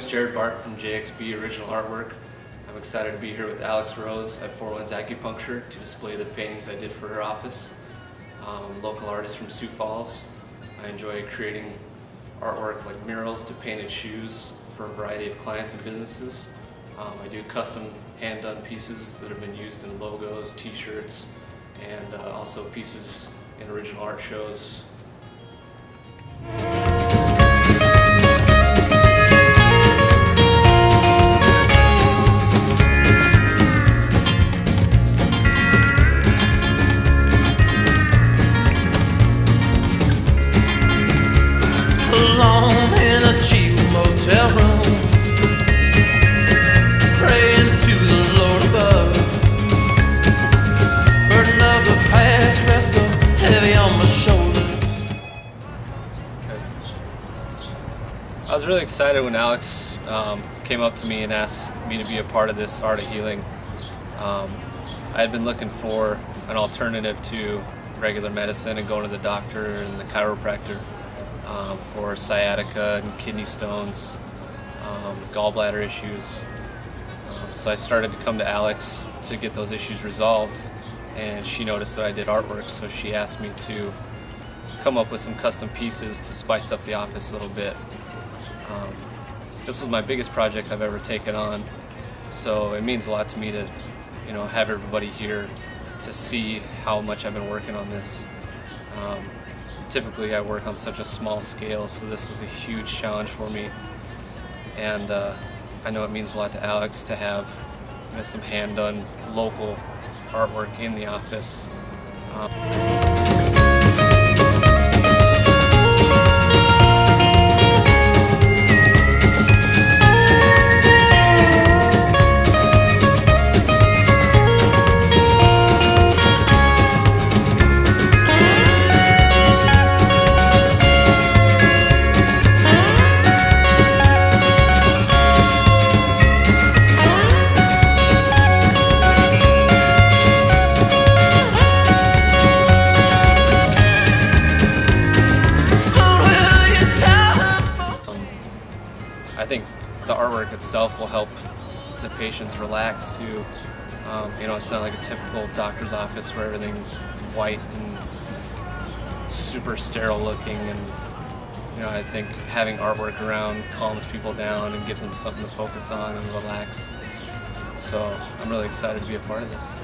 is Jarrod Barton from JXB Original Artwork. I'm excited to be here with Alex Rose at Four Winds Acupuncture to display the paintings I did for her office. Um, local artist from Sioux Falls. I enjoy creating artwork like murals to painted shoes for a variety of clients and businesses. Um, I do custom hand-done pieces that have been used in logos, t-shirts, and uh, also pieces in original art shows on my shoulders. I was really excited when Alex um, came up to me and asked me to be a part of this art of healing. Um, I had been looking for an alternative to regular medicine and going to the doctor and the chiropractor um, for sciatica and kidney stones, um, gallbladder issues. Um, so I started to come to Alex to get those issues resolved and she noticed that I did artwork so she asked me to come up with some custom pieces to spice up the office a little bit. Um, this was my biggest project I've ever taken on, so it means a lot to me to, you know, have everybody here to see how much I've been working on this. Um, typically, I work on such a small scale, so this was a huge challenge for me, and uh, I know it means a lot to Alex to have you know, some hand-done local artwork in the office. Um, artwork itself will help the patients relax too. Um, you know, it's not like a typical doctor's office where everything's white and super sterile looking. And you know, I think having artwork around calms people down and gives them something to focus on and relax. So I'm really excited to be a part of this.